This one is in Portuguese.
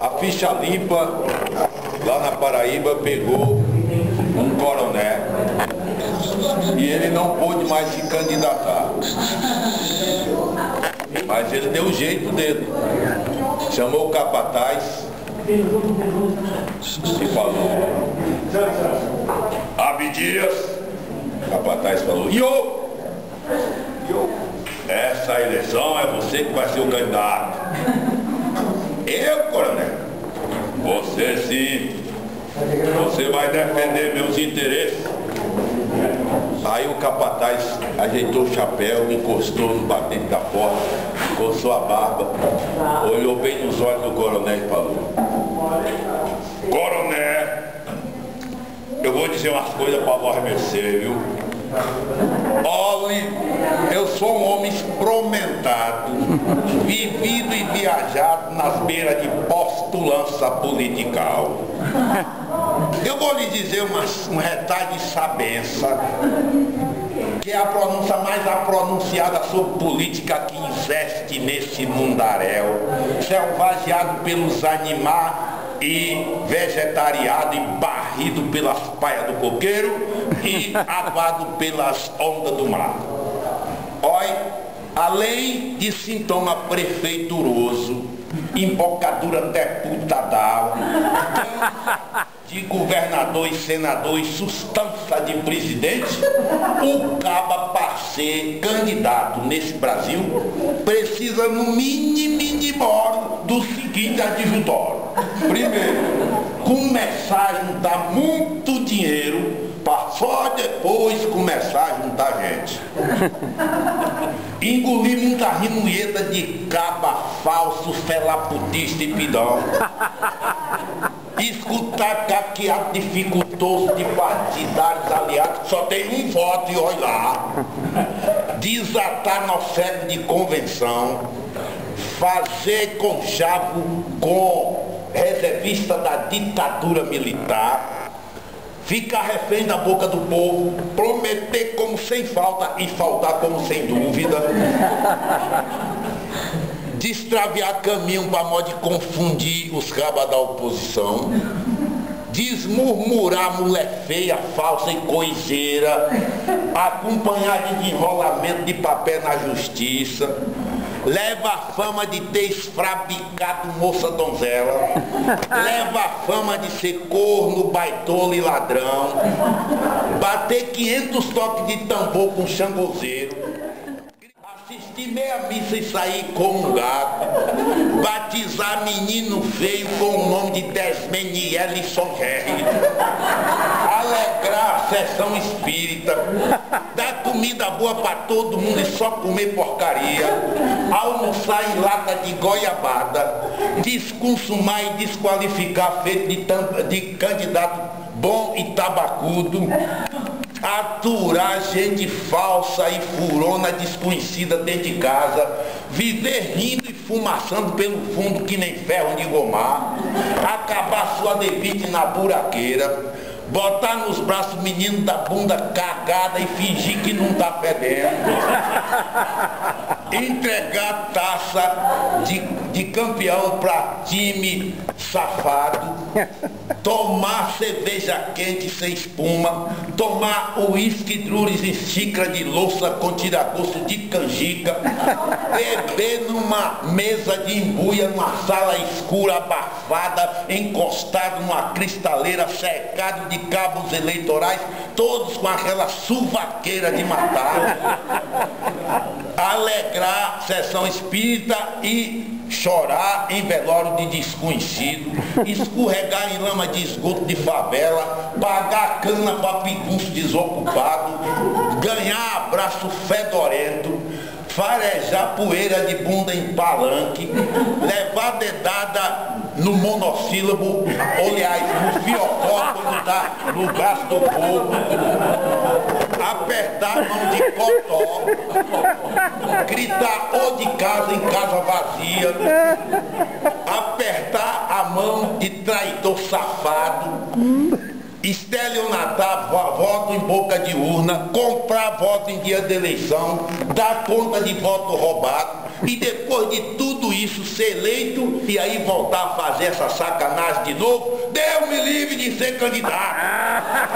A ficha limpa lá na Paraíba pegou um coronel e ele não pôde mais se candidatar. Mas ele deu o jeito dele. Chamou o capataz e falou, Abdias, o capataz falou, Iô! Essa eleição é você que vai ser o candidato. Eu, coronel? Você sim. Você vai defender meus interesses. Aí o capataz ajeitou o chapéu, encostou no batente da porta, coçou a barba, olhou bem nos olhos do coronel e falou, Coronel, eu vou dizer umas coisas para mercê, viu? Olhe, eu sou um homem experimentado, vivido viajado nas beiras de postulança political. Eu vou lhe dizer uma, um retalho de sabença, que é a pronúncia mais pronunciada sobre política que existe nesse mundaréu, selvageado pelos animais e vegetariado e barrido pelas paias do coqueiro e avado pelas ondas do mar. Olha, além de sintoma prefeituroso, embocadura deputadal, de governador e senador e sustância de presidente, o caba para ser candidato nesse Brasil precisa no mínimo mínimo do seguinte adjutório. Primeiro, começar a juntar muito dinheiro para só depois começar a juntar gente. Engolir muita rimunheta de caba falso, felaputista e pidão. Escutar caqueado dificultoso de partidários aliados, só tem um voto e olha lá. Desatar nosso de convenção, fazer conchavo com reservista da ditadura militar, ficar refém da boca do povo, prometer como sem falta e faltar como sem dúvida, destraviar caminho para modo de confundir os cabas da oposição, desmurmurar mulher feia, falsa e coiseira, acompanhar de enrolamento de papel na justiça, leva a fama de ter esfrabicado moça donzela, leva a fama de ser corno, baitola e ladrão, bater 500 toques de tambor com xangozeiro, assistir meia missa e sair gato, batizar menino feio com o nome de Desmeniel alegrar a sessão espírita, dar comida boa para todo mundo e só comer porcaria, almoçar em lata de goiabada, desconsumar e desqualificar feito de, de candidato bom e tabacudo, aturar gente falsa e furona desconhecida dentro de casa, viver rindo e fumaçando pelo fundo que nem ferro de gomar, acabar sua debite na buraqueira, botar nos braços menino da bunda cagada e fingir que não tá fedendo, entregar taça de, de campeão para time safado, tomar cerveja quente sem espuma, tomar uísque drures em xícara de louça com tiragosto de canjica, beber numa mesa de embuia, numa sala escura, abafada, encostado numa cristaleira, cercado de cabos eleitorais, todos com aquela suvaqueira de matar, alegrar sessão espírita e chorar em velório de desconhecido, escorregar em lama de esgoto de favela, pagar cana para pigunço desocupado, ganhar abraço fedorento, farejar poeira de bunda em palanque, levar dedada no monossílabo, aliás, no fiocó quando tá? No braço do povo, apertar a mão de cotó, gritar ou de casa em casa vazia, apertar a mão de traidor safado, estelionatar voto em boca de urna, comprar voto em dia de eleição, dar conta de voto roubado, E depois de tudo isso, ser eleito e aí voltar a fazer essa sacanagem de novo, Deus me livre de ser candidato.